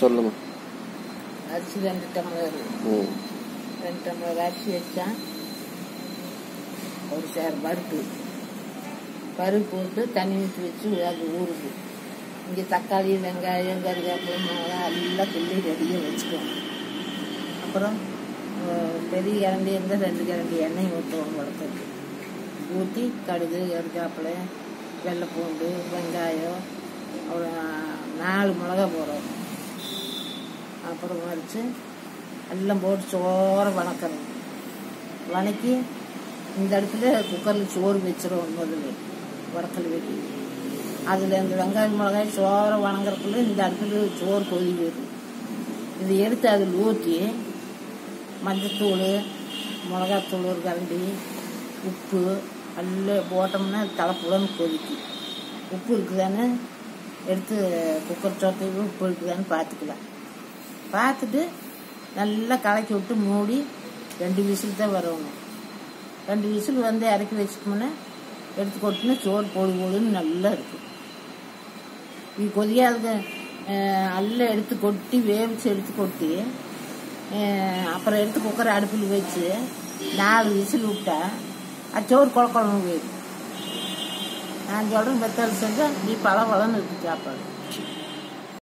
சொல்லுங்க. அரிசி ரெண்டு டம்ளர். ரெண்டு டம்ளர் அரிசி வச்சா ஒரு சேர் பருப்பு. பருப்பு போட்டு தண்ணி ஊற்றி வச்சு அது ஊறுது. இங்கே தக்காளி வெங்காயம் கருவேப்பிலை மிளகா எல்லாம் கிள்ளி ரெடியாக வச்சுக்குவோம் அப்புறம் பெரிய கரண்டி இருந்தால் ரெண்டு கரண்டி எண்ணெய் ஊற்றுவோம் வளர்த்துக்கு ஊற்றி கடுகு கருவேப்பிலை வெள்ளைப்பூண்டு வெங்காயம் ஒரு நாலு மிளகா போடுறோம் அப்புறம் வச்சு எல்லாம் போட்டு சோற வணக்கணும் வணக்கி இந்த இடத்துல குக்கரில் சோறு வச்சிடும் முதல்ல வடக்கல் வெட்டி அதில் இந்த வெங்காயம் மிளகாய் சோறை வணங்குறதுக்குள்ள இந்த இடத்துல சோறு கொதி வரும் இதை எடுத்து அதில் ஊற்றி மஞ்சத்தூள் மிளகாத்தூள் ஒரு கரண்டி உப்பு எல்லாம் போட்டோம்னா தலைப்புலன்னு கொதிக்கும் உப்பு இருக்குதான்னு எடுத்து குக்கர் சோத்தையும் உப்பு இருக்குதான்னு பார்த்துக்கலாம். பார்த்துட்டு நல்லா கலக்கி விட்டு மூடி ரெண்டு விசில் தான் வரணும் ரெண்டு விசில் வந்து இறக்கி வச்சுட்டோம்னா எடுத்து கொட்டினா சோறு போடு போடுன்னு நல்லா இருக்கும் இது கொதியாத அல்ல எடுத்து கொட்டி வேவிச்சு எடுத்து கொட்டி அப்புறம் எடுத்து குக்கரை அடுப்பில் வச்சு நாலு விசில் விட்டா அது சோறு குழ குழம்பு போயிடும். நான் சொல்கிறேன் பெத்தாள் செஞ்சால் நீ பழ பழம்னு இருக்கு சாப்பாடு.